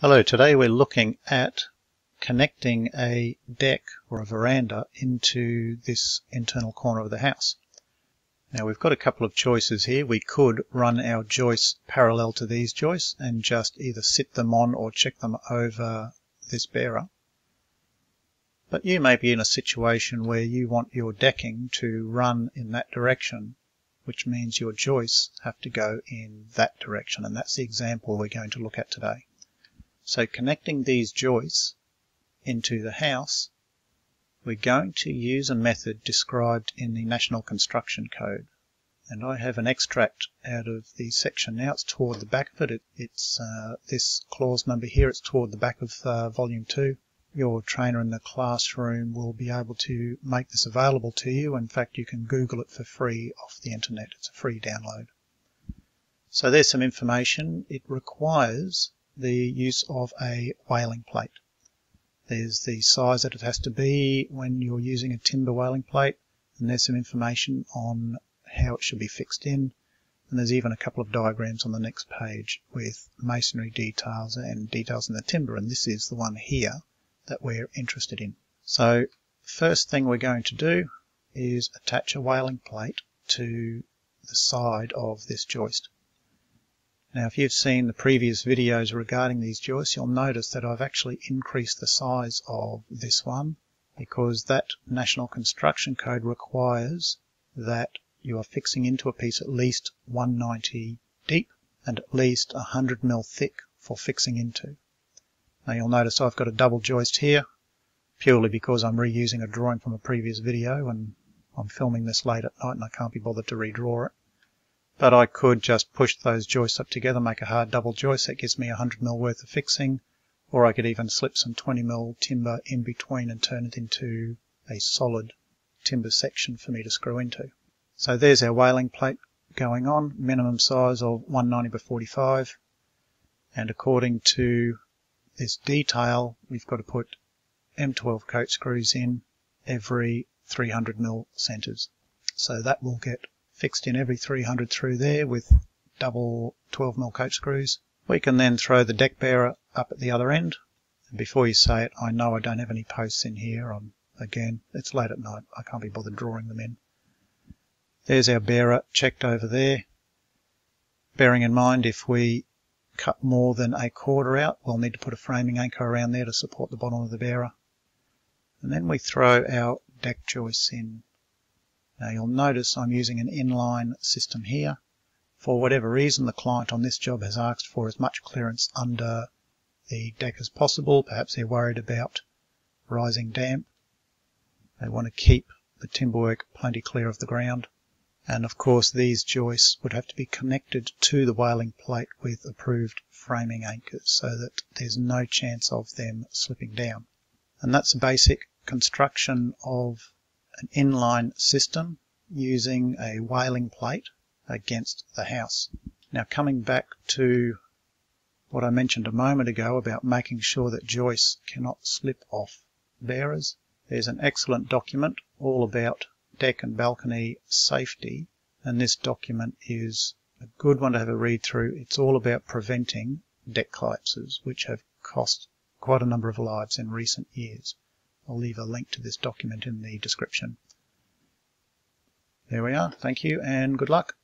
Hello, today we're looking at connecting a deck or a veranda into this internal corner of the house. Now we've got a couple of choices here. We could run our joists parallel to these joists and just either sit them on or check them over this bearer. But you may be in a situation where you want your decking to run in that direction, which means your joists have to go in that direction, and that's the example we're going to look at today. So connecting these joists into the house, we're going to use a method described in the National Construction Code. And I have an extract out of the section now. It's toward the back of it. it it's uh, this clause number here. It's toward the back of uh, volume 2. Your trainer in the classroom will be able to make this available to you. In fact, you can Google it for free off the internet. It's a free download. So there's some information. It requires the use of a waling plate. There's the size that it has to be when you're using a timber waling plate, and there's some information on how it should be fixed in. And there's even a couple of diagrams on the next page with masonry details and details in the timber, and this is the one here that we're interested in. So first thing we're going to do is attach a waling plate to the side of this joist. Now if you've seen the previous videos regarding these joists, you'll notice that I've actually increased the size of this one because that National Construction Code requires that you are fixing into a piece at least 190 deep and at least 100 mil thick for fixing into. Now you'll notice I've got a double joist here purely because I'm reusing a drawing from a previous video and I'm filming this late at night and I can't be bothered to redraw it. But I could just push those joists up together, make a hard double joist. That gives me 100 mil worth of fixing. Or I could even slip some 20 mil timber in between and turn it into a solid timber section for me to screw into. So there's our waling plate going on, minimum size of 190 by 45. And according to this detail, we've got to put M12 coach screws in every 300 mil centers. So that will get fixed in every 300 through there with double 12 mil coach screws. We can then throw the deck bearer up at the other end. And before you say it, I know I don't have any posts in here. I'm, again, it's late at night. I can't be bothered drawing them in. There's our bearer checked over there. Bearing in mind if we cut more than a quarter out, we'll need to put a framing anchor around there to support the bottom of the bearer. And then we throw our deck joists in. Now you'll notice I'm using an inline system here. For whatever reason, the client on this job has asked for as much clearance under the deck as possible. Perhaps they're worried about rising damp. They want to keep the timberwork plenty clear of the ground. And of course these joists would have to be connected to the waling plate with approved framing anchors so that there's no chance of them slipping down. And that's the basic construction of an inline system using a waling plate against the house. Now coming back to what I mentioned a moment ago about making sure that joists cannot slip off bearers, there's an excellent document all about deck and balcony safety and this document is a good one to have a read through. It's all about preventing deck collapses which have cost quite a number of lives in recent years. I'll leave a link to this document in the description. There we are. Thank you and good luck.